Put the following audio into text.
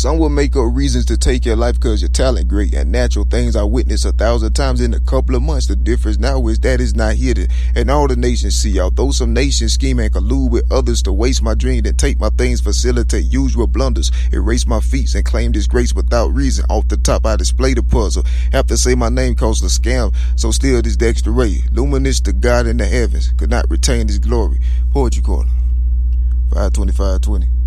Some will make up reasons to take your life cause your talent great and natural things I witnessed a thousand times in a couple of months. The difference now is that it's not hidden and all the nations see. Although some nations scheme and collude with others to waste my dream and take my things, facilitate usual blunders, erase my feats and claim disgrace without reason. Off the top, I display the puzzle. Have to say my name cause the scam. So still this Dexter Ray, luminous to God in the heavens, could not retain his glory. Poetry Corner, 52520.